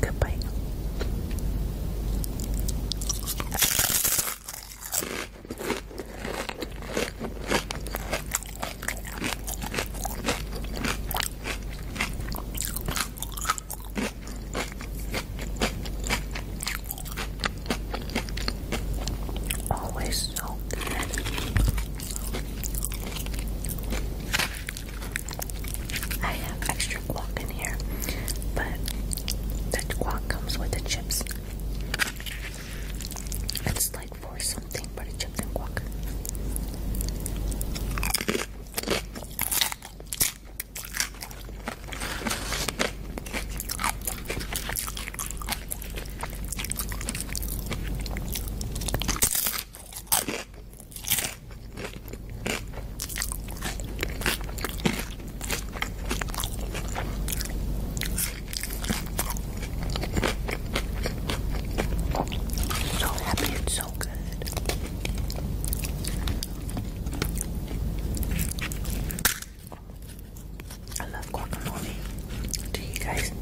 good guys?